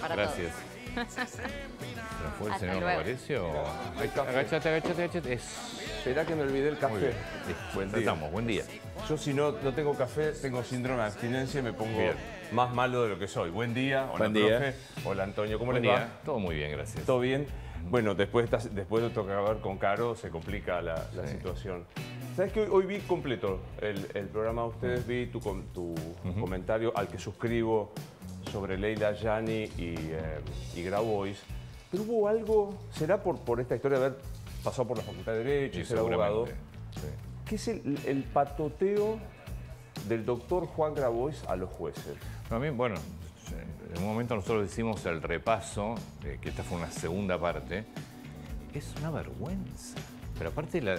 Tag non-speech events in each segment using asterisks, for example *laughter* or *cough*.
para Gracias. ¿Se nos fue el Hasta señor luego. Aparicio? Agachate, agachate, agachate. Es... Esperá que me olvidé el Muy café. bien. Buen día. Estamos, buen día. Yo si no, no tengo café, tengo síndrome de abstinencia y me pongo Bien. más malo de lo que soy. Buen día. Hola, Buen día. profe. Hola, Antonio. ¿Cómo Buen les va? día. Todo muy bien, gracias. ¿Todo bien? Bueno, después, después de tocar ver con Caro, se complica la, situación. ¿Sabes que hoy, hoy vi completo el, el programa de ustedes? Vi tu, com- tu comentario al que suscribo sobre Leila Yani y, eh, y Grabois. Pero hubo algo, será por, por esta historia de haber pasado por la Facultad de Derecho y ser abogado. Sí. ¿qué es el, el patoteo del doctor Juan Grabois a los jueces? También, bueno, en un momento nosotros hicimos el repaso, eh, que esta fue una segunda parte. Es una vergüenza. Pero aparte, la,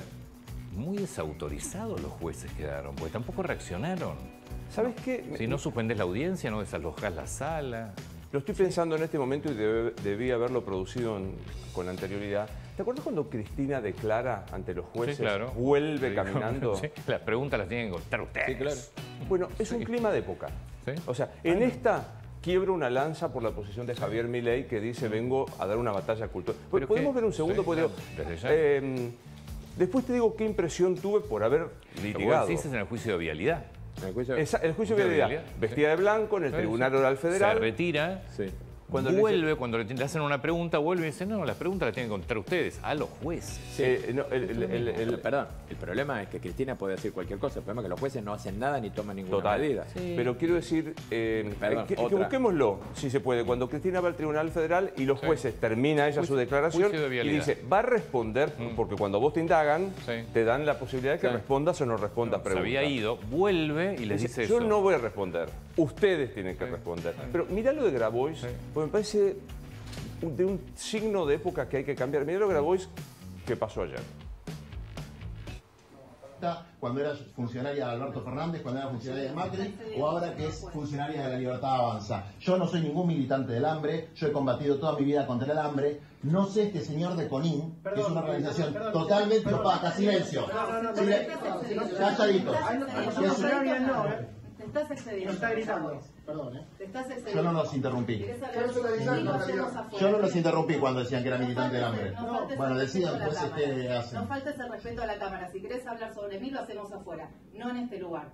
muy desautorizados los jueces quedaron, porque tampoco reaccionaron. ¿Sabes qué? Si no suspendés la audiencia, no desalojás la sala. Lo estoy pensando en este momento y debe- debí haberlo producido en- con anterioridad. ¿Te acuerdas cuando Cristina declara ante los jueces, sí, claro. vuelve Sí, caminando? *laughs* sí, las preguntas las tienen que contar ustedes. Sí, claro. Bueno, es un clima de época. O sea, en esta quiebro una lanza por la posición de Javier Milei que dice vengo a dar una batalla cultural. Pero ¿Podemos qué- ver un segundo? claro, eh, después te digo qué impresión tuve por haber Lo que litigado. decís es en el juicio de vialidad. ¿Me escucha? Esa- el juicio de Juicio Vestida de blanco en el Tribunal. Oral Se Federal. retira, Sí. Cuando le vuelve, cuando le, le hacen una pregunta, vuelve y dice, no, las preguntas las tienen que contar ustedes, a los jueces. Eh, no, el- el- el- el- Perdón, el problema es que Cristina puede decir cualquier cosa. El problema es que los jueces no hacen nada ni toman ninguna Total. medida. Pero quiero decir, eh, Perdón, que, busquémoslo, si se puede. Cuando Cristina va al Tribunal Federal y los jueces termina ella su declaración de y dice, va a responder, porque cuando vos te indagan, Sí. te dan la posibilidad de que Sí. respondas o no respondas Se preguntas. había ido, vuelve y les Dice, dice yo eso. no voy a responder, ustedes tienen que Sí. responder. Pero mirá lo de Grabois, porque me parece de un signo de época que hay que cambiar. Mirá lo de Grabois que pasó ayer. cuando era funcionaria de Alberto Fernández, cuando era funcionaria de Macri, o ahora que es funcionaria de la Libertad Avanza. Yo no soy ningún militante del hambre, yo he combatido toda mi vida contra el hambre. No sé este señor de Conin, que es una organización totalmente opaca. Silencio. Silencio. Calladito. Te estás excediendo. está gritando. Perdón, ¿eh? Te estás excediendo. Yo no los interrumpí. Yo no los interrumpí cuando decían que era militante del hambre. No Bueno, a pues cámara. hacen. No faltes el respeto a la cámara. Si querés hablar sobre mí, lo hacemos afuera. No en este lugar.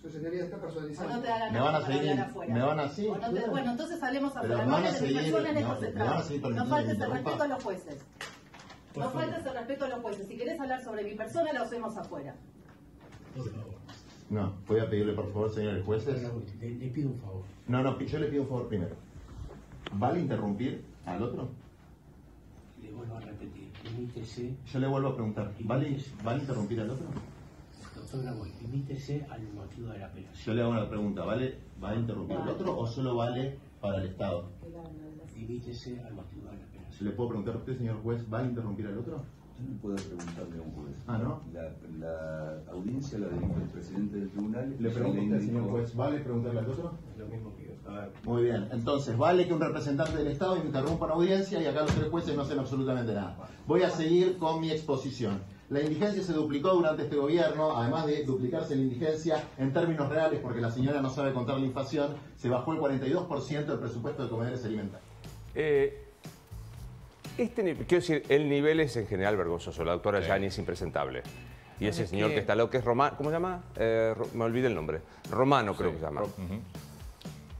Su señoría está O no te Me van a seguir- me van a seguir, no te-. Bueno, entonces hablemos Pero afuera. me van a No seguir- personas me van- este me van a seguir No faltes el respeto a los jueces. No faltes el respeto a los jueces. Si querés hablar sobre mi persona, lo hacemos afuera. No, voy a pedirle por favor, señores jueces. Le, le pido un favor. No, no, yo le pido un favor primero. ¿Vale interrumpir al otro? Le vuelvo a repetir. Limítese, Yo le vuelvo a preguntar. ¿Vale, ¿vale interrumpir al otro? doctor Graboy, limítese al motivo de la apelación. Yo le hago una pregunta. ¿Vale, ¿Va a interrumpir al otro o solo vale para el Estado? Limítese al motivo de la apelación. ¿Se le puedo preguntar a usted, señor juez, ¿va a interrumpir al otro? No puede preguntarle a un juez. Ah, ¿no? La, la audiencia la dirige el presidente del tribunal. Le Ya pregunto a usted, indicó- señor juez, ¿vale preguntarle al otro? Lo mismo que yo. A ver, Muy bien, entonces vale que un representante del Estado interrumpa una audiencia y acá los tres jueces no hacen absolutamente nada. Voy a seguir con mi exposición. La indigencia se duplicó durante este gobierno, además de duplicarse la indigencia en términos reales, porque la señora no sabe contar la inflación, se bajó el 42% del presupuesto de comedores alimentarios. Eh, este, quiero decir, el nivel es en general vergonzoso. La doctora Sí. Yani es impresentable. Y ese Es señor que- que está al lado, que es Romano, ¿cómo se llama? Eh, me olvidé el nombre. Romano creo Sí. que se llama.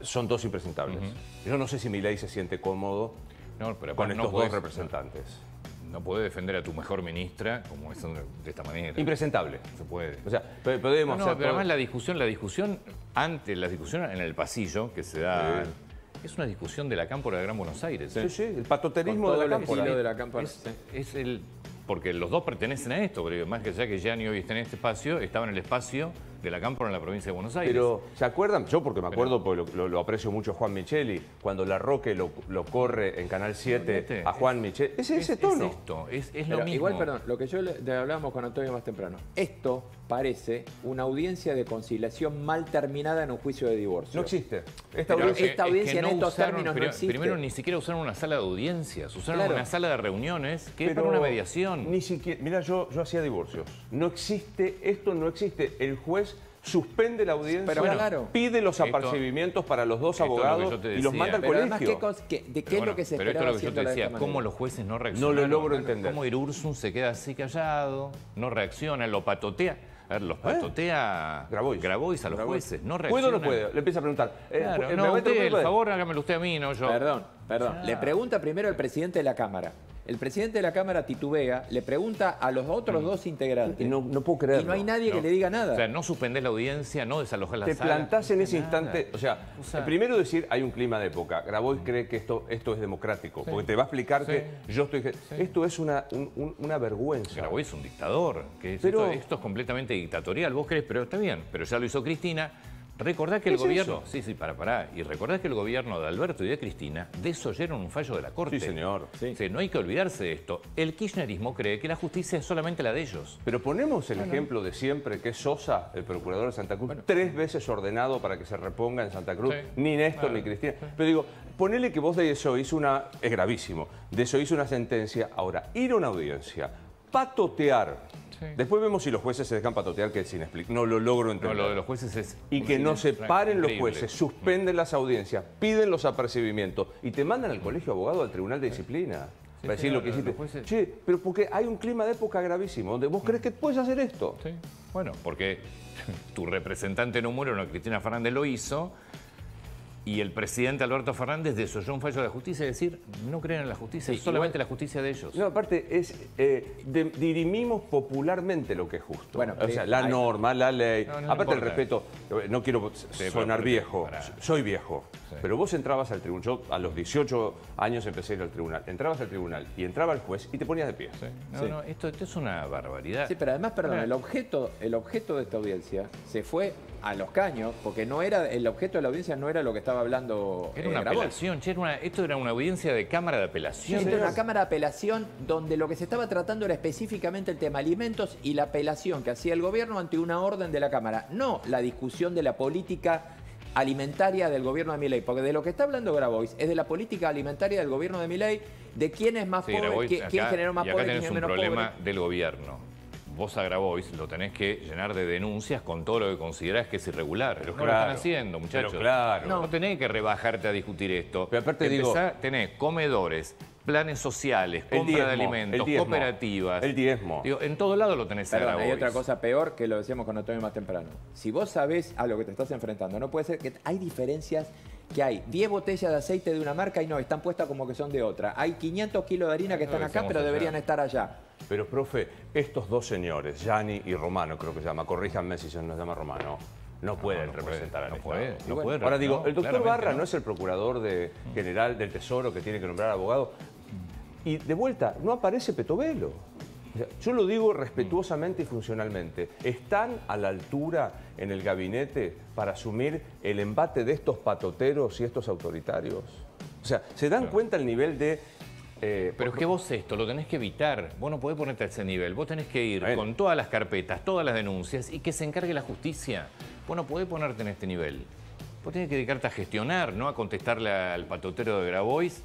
Son dos impresentables. Yo no sé si Milei se siente cómodo No, pero con estos no podés- dos representantes. No puede defender a tu mejor ministra como es de esta manera. Impresentable. No se puede. O sea, podemos No, pero además la discusión, la discusión antes, la discusión en el pasillo que se da, es una discusión de la cámpora de Gran Buenos Aires. Sí, sí, el patoterismo de la cámpora. estilo de la cámpora. Es, es el porque los dos pertenecen a esto, pero más que ya que Gianni hoy está en este espacio, estaba en el espacio de la cámpora en la provincia de Buenos Aires. Pero, ¿se acuerdan? Yo porque me acuerdo, porque lo, lo- lo aprecio mucho a Juan Micheli, cuando La Roque lo, lo corre en Canal 7 Este, a Juan Micheli. Es ese es, tono. Es esto, es, es lo Pero mismo. igual, perdón, lo que yo le, le hablábamos con Antonio más temprano. Esto parece una audiencia de conciliación mal terminada en un juicio de divorcio. No existe. Esta Pero audiencia- esta audiencia en estos términos no existe. Primero ni siquiera usaron una sala de audiencias, usaron Claro. una sala de reuniones que es para una mediación. Ni siquiera, mira, yo, yo hacía divorcios. No existe, esto no existe. El juez suspende la audiencia, Pero claro. pide los Esto- apercibimientos para los dos lo abogados yo te y los manda al Pero además, colegio. ¿qué, cos- qué- ¿de qué Pero es bueno, lo que se pero esto es lo que yo haciendo te de decía, cómo los jueces no reaccionan. No lo logro entender. Cómo Irurzun se queda así callado, no reacciona, lo patotea. A ver, los patotea Grabois. Grabois a los Grabois. jueces, no ¿Puedo reaccionan. o no puedo? Le empieza a preguntar. eh, Claro, eh, no, ¿me va a usted, el interrumpir? favor, hágamelo usted a mí, no yo. Perdón, perdón. Le pregunta primero el presidente de la Cámara. El presidente de la Cámara titubea, le pregunta a los otros dos integrantes. Y no- no puedo creerlo. Y no hay nadie que le diga nada. O sea, no suspendés la audiencia, no desalojás la Te sala. plantás en ese nada. instante, o sea, O sea, primero decir hay un clima de época. Grabois cree que esto, esto es democrático, porque te va a explicar Sí. que yo estoy... Esto es una, un- un- una vergüenza. Grabois es un dictador. Que es- Pero- esto, esto es completamente dictatorial. Vos crees, pero está bien. Pero ya lo hizo Cristina. Recordá que ¿Qué el gobierno. eso? Sí, sí, para, para. Y recordá que el gobierno de Alberto y de Cristina desoyeron un fallo de la Corte. Sí, señor. O sea, no hay que olvidarse de esto. El kirchnerismo cree que la justicia es solamente la de ellos. Pero ponemos el ejemplo de siempre, que es Sosa, el procurador de Santa Cruz, tres veces ordenado para que se reponga en Santa Cruz, Sí. ni Néstor Claro. ni Cristina. Pero digo, ponele que vos de eso hizo una, es gravísimo, de eso hizo una sentencia. Ahora, ir a una audiencia, patotear. Sí. Después vemos si los jueces se dejan patotear, que es sin explicar. No lo logro No, entender. lo de los jueces es. y que no se paren los jueces, suspenden las audiencias, piden los apercibimientos y te mandan al colegio de abogado, al tribunal de disciplina. para decir sí, lo que hiciste. jueces- Che, pero porque hay un clima de época gravísimo, donde vos crees que puedes hacer esto. Sí. Bueno, porque *laughs* tu representante número uno, Cristina Fernández, lo hizo. Y el presidente Alberto Fernández desoyó un fallo de la justicia, es decir, no creen en la justicia, Sí, es solamente igual- la justicia de ellos. No, aparte, es, eh, de- dirimimos popularmente lo que es justo. Bueno, o sea, la hay- norma, la ley. No, no, no aparte, el respeto. eh, No quiero pero sonar viejo. Soy viejo. Sí. Pero vos entrabas al tribunal. Yo a los 18 años empecé a ir al tribunal. Entrabas al tribunal y entraba el juez y te ponías de pie. Sí. No, Sí. no, esto, esto es una barbaridad. Sí, pero además, perdón, el objeto, el objeto de esta audiencia se fue a los caños, porque no era, el objeto de la audiencia no era lo que estaba hablando Era eh, una Grabois. apelación, che, era una- esto era una audiencia de cámara de apelación. Esto era una cámara de apelación donde lo que se estaba tratando era específicamente el tema alimentos y la apelación que hacía el gobierno ante una orden de la Cámara, no la discusión de la política alimentaria del gobierno de Milei, porque de lo que está hablando Grabois es de la política alimentaria del gobierno de Milei, de quién es más Sí, pobre, Grabois, quién, quién acá- generó más y acá pobre, tenés quién un menos problema pobre. del gobierno. Vos a Grabois lo tenés que llenar de denuncias con todo lo que considerás que es irregular. Pero no lo están haciendo, muchachos. pero claro. No, tenés que rebajarte a discutir esto. Pero aparte digo- tenés comedores, planes sociales, El compra de alimentos, el diezmo, cooperativas. el diezmo. Digo, en todo lado lo tenés a Perdón, hay Grabois. otra cosa peor que lo decíamos con Antonio más temprano. Si vos sabés a lo que te estás enfrentando, no puede ser que hay diferencias que hay 10 botellas de aceite de una marca y no, están puestas como que son de otra. Hay 500 kilos de harina que están acá, pero deberían estar allá. Pero, profe, estos dos señores, Gianni y Romano, creo que se llama, corríjanme si se nos llama Romano, no pueden no puede, representar al no puede, no bueno, puede, Ahora digo, el doctor Barra no. es el procurador de, general del Tesoro que tiene que nombrar abogado. Y de vuelta, no aparece Petovelo. O sea, Yo lo digo respetuosamente y funcionalmente. ¿Están a la altura en el gabinete para asumir el embate de estos patoteros y estos autoritarios? O sea, ¿se dan cuenta el nivel de... eh, Pero es que vos esto lo tenés que evitar. Vos no podés ponerte a ese nivel. Vos tenés que ir con todas las carpetas, todas las denuncias y que se encargue la justicia. Vos no podés ponerte en este nivel. Vos tenés que dedicarte a gestionar, no a contestarle al patotero de Grabois.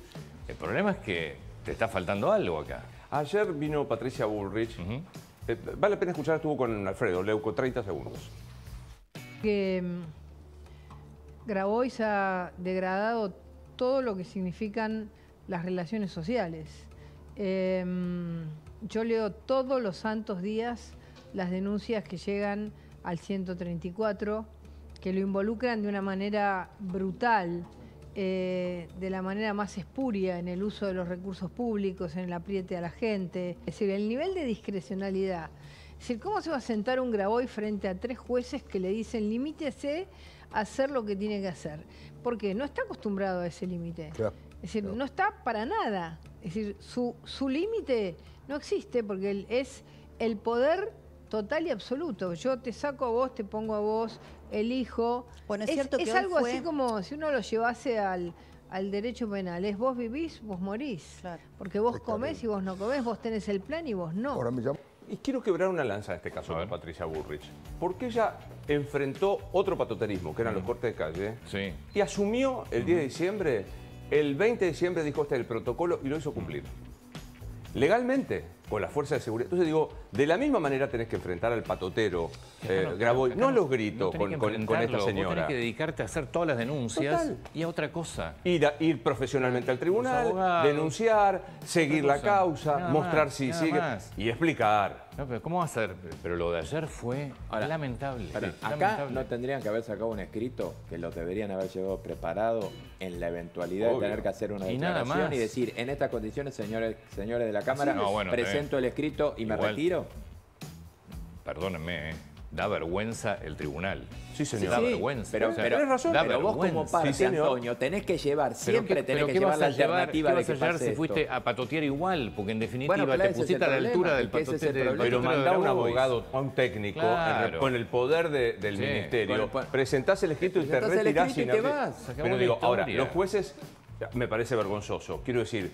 El problema es que te está faltando algo acá. Ayer vino Patricia Bullrich. Eh, vale la pena escuchar, estuvo con Alfredo Leuco, 30 segundos. que mm, Grabois ha degradado todo lo que significan las relaciones sociales. Mm, yo leo todos los santos días las denuncias que llegan al 134, que lo involucran de una manera brutal, eh, de la manera más espuria en el uso de los recursos públicos, en el apriete a la gente. Es decir, el nivel de discrecionalidad. Es decir, ¿cómo se va a sentar un Graboy frente a tres jueces que le dicen limítese a hacer lo que tiene que hacer? Porque no está acostumbrado a ese límite. Es decir, no está para nada. Es decir, su, su límite no existe porque él es el poder total y absoluto. Yo te saco a vos, te pongo a vos, elijo. Bueno, es cierto que hoy algo fue- así como si uno lo llevase al, al derecho penal. Es vos vivís, vos morís. Claro. Porque vos comés y vos no comés, vos tenés el plan y vos no. Y quiero quebrar una lanza en este caso con Patricia Bullrich. Porque ella enfrentó otro patoterismo, que eran los cortes de calle, Sí. y asumió el 10 de diciembre, el 20 de diciembre dijo este es el protocolo y lo hizo cumplir. Legalmente. con la fuerza de seguridad. Entonces digo, de la misma manera tenés que enfrentar al patotero, eh, no- los gritos no con, que con- con esta enfrentarlo, Vos señora. tenés que dedicarte a hacer todas las denuncias Total. y a otra cosa. Ir, a- ir profesionalmente al tribunal, abogados. denunciar, seguir la causa, Nada mostrar más, si sigue más. y explicar. No, pero ¿Cómo va a ser? Pero lo de ayer fue Ahora, lamentable. Pará, acá lamentable. no tendrían que haber sacado un escrito que lo deberían haber llevado preparado en la eventualidad Obvio. de tener que hacer una Y nada declaración más. y decir, en estas condiciones, señores, señores de la Cámara, No, bueno, presento el escrito y me retiro. Perdónenme, ¿eh? Da vergüenza el tribunal. Sí, señor. Da Sí, vergüenza. Pero, O sea, pero- tenés razón. da pero vos como parte, Sí. Antonio, tenés que llevar, ¿Pero siempre tenés que llevar la llevar- alternativa qué de que a llevar si esto. fuiste a patotear igual? Porque en definitiva Bueno, claro, te pusiste a la altura del patotete del. Pero mandá a un abogado, a un técnico, Claro. con el poder de- del Sí. ministerio, po- presentás el escrito y te retirás y te vas. Pero digo, ahora, los jueces, me parece vergonzoso, quiero decir,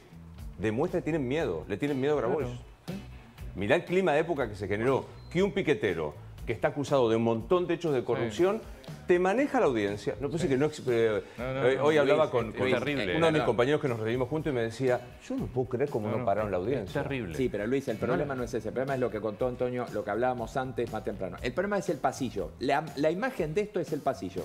demuestra que tienen miedo, le tienen miedo a Grabois. Mirá el clima de época que se generó, que un piquetero que está acusado de un montón de hechos de corrupción, te maneja la audiencia. No pensé que no, eh, No, no, eh, no, hoy hablaba con, es con terrible, uno de mis compañeros que nos reunimos juntos y me decía, yo no puedo creer cómo no, no, pararon la es audiencia. terrible. Sí, pero Luis, el problema no es ese. El problema es lo que contó Antonio, lo que hablábamos antes, más temprano. El problema es el pasillo. La, la imagen de esto es el pasillo.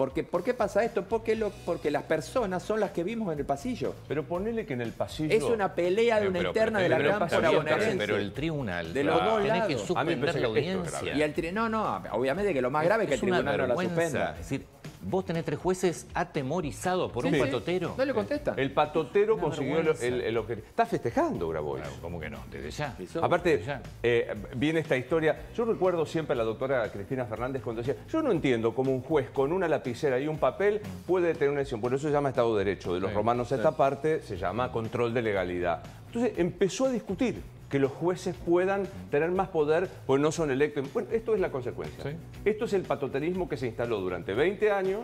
Porque, ¿Por qué pasa esto? Porque, lo, porque las personas son las que vimos en el pasillo. Pero ponele que en el pasillo... Es una pelea de una pero- interna pero- de la cámpora bonaerense. Pero el tribunal De los dos tiene que lados. A mí me suspender parece la que esto es audiencia. grave. Y el tri- no, no, obviamente que lo más grave es que el una tribunal no la suspenda. Es decir, vos tenés tres jueces atemorizados por Sí, un sí. patotero. No le contestan. El patotero Una consiguió el, vergüenza. el- el objetivo. Está festejando Grabois. Claro, ¿Cómo que no? Desde ya. Aparte, Ya. eh, viene esta historia. Yo recuerdo siempre a la doctora Cristina Fernández cuando decía, yo no entiendo cómo un juez con una lapicera y un papel puede tener una decisión. Por eso se llama Estado de Derecho. De los Sí, romanos esta parte se llama control de legalidad. Entonces empezó a discutir que los jueces puedan tener más poder, pues no son electos. Bueno, esto es la consecuencia. Sí. Esto es el patoterismo que se instaló durante 20 años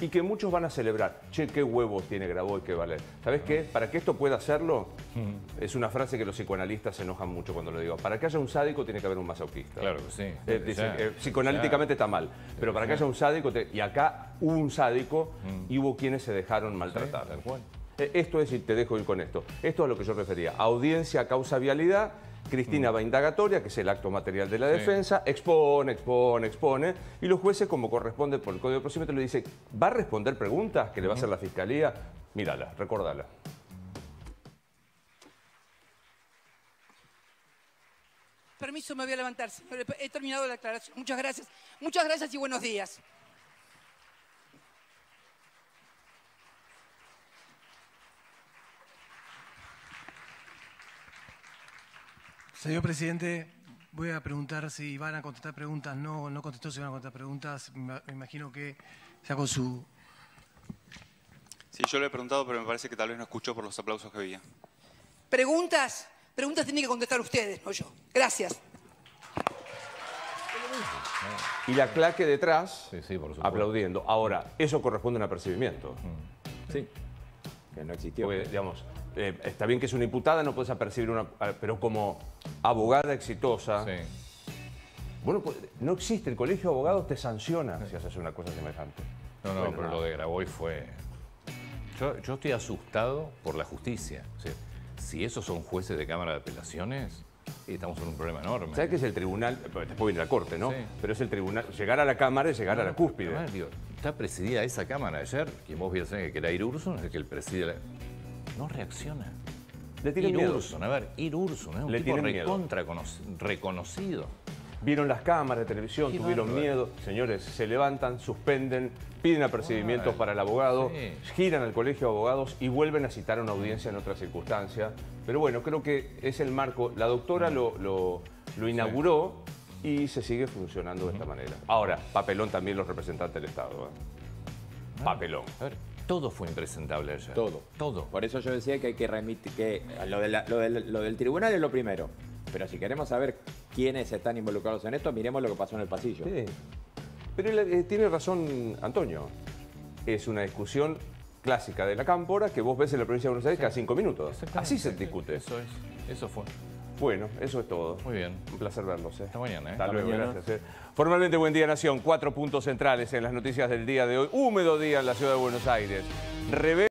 y que muchos van a celebrar. Che, qué huevos tiene Grabois que vale. ¿Sabes qué? Para que esto pueda hacerlo, es una frase que los psicoanalistas se enojan mucho cuando lo digo. Para que haya un sádico tiene que haber un masoquista. Claro que sí. Eh, dicen, eh, psicoanalíticamente está mal, pero para que haya un sádico, te- y acá hubo un sádico y hubo quienes se dejaron maltratar. Tal cual. Eh, Esto es, y te dejo ir con esto, esto es a lo que yo refería. Audiencia, causa, vialidad. Cristina va indagatoria, que es el acto material de la. Sí. defensa, expone, expone, expone, y los jueces, como corresponde por el Código de Procedimiento, le dicen, ¿va a responder preguntas que le va a hacer la Fiscalía? Mírala, recordala. Permiso, me voy a levantar, señor. He terminado la aclaración. Muchas gracias. Muchas gracias y buenos días. Señor presidente, voy a preguntar si van a contestar preguntas. No, no contestó si van a contestar preguntas. Me imagino que ya con su... Sí, yo le he preguntado, pero me parece que tal vez no escuchó por los aplausos que había. ¿Preguntas? Preguntas tienen que contestar ustedes, no yo. Gracias. Y la claque detrás, Sí, sí, por supuesto. aplaudiendo. Ahora, eso corresponde a un apercibimiento. Sí. Que no existió. Porque, digamos, eh, está bien que es una imputada, no puedes apercibir una. Pero como abogada exitosa. Sí. Bueno, pues, no existe. El colegio de abogados te sanciona si haces una cosa semejante. No, no, Bueno, pero lo de Grabois fue. Yo, yo estoy asustado por la justicia. O sea, si esos son jueces de Cámara de Apelaciones, estamos en un problema enorme. ¿Sabes que es el tribunal? Después viene la corte, ¿no? Sí. Pero es el tribunal. Llegar a la Cámara es llegar a la cúspide. Además, digo, está presidida esa Cámara ayer, quien vos vieras que era Ir Urson, es el que el preside. la- No reacciona. Le tienen Ir miedo. Urson, a ver, Ir Urson, es un Le tipo recontra cono- reconocido. Vieron las cámaras de televisión, Qué tuvieron bárbaro. miedo. Señores, se levantan, suspenden, piden apercibimientos para el abogado, Sí. giran al colegio de abogados y vuelven a citar una audiencia en otra circunstancia. Pero bueno, creo que es el marco. La doctora lo, lo- lo inauguró y se sigue funcionando de esta manera. Ahora, papelón también los representantes del Estado. ¿eh? Papelón. A ver, todo fue impresentable ayer. Todo. Todo. Por eso yo decía que hay que remitir, que lo, de la- lo del- lo del tribunal es lo primero. Pero si queremos saber quiénes están involucrados en esto, miremos lo que pasó en el pasillo. Sí. Pero él, eh, tiene razón Antonio. Es una discusión clásica de la cámpora que vos ves en la provincia de Buenos Aires cada cinco minutos. Así se discute. Eso es. Eso fue. Bueno, eso es todo. Muy bien. Un placer verlos. ¿eh? Hasta mañana, ¿eh? Hasta Hasta luego, mañana. gracias. ¿eh? Formalmente, buen día, Nación. Cuatro puntos centrales en las noticias del día de hoy. Húmedo día en la ciudad de Buenos Aires. Reve-